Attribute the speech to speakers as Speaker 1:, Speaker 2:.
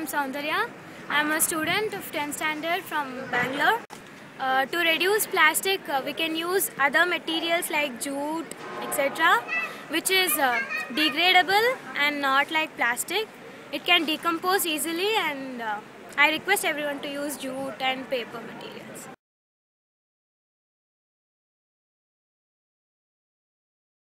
Speaker 1: I'm Soundarya. I'm a student of 10th standard from Bangalore. Uh, to reduce plastic, uh, we can use other materials like jute, etc., which is uh, degradable and not like plastic. It can decompose easily, and uh, I request everyone to use jute and paper materials.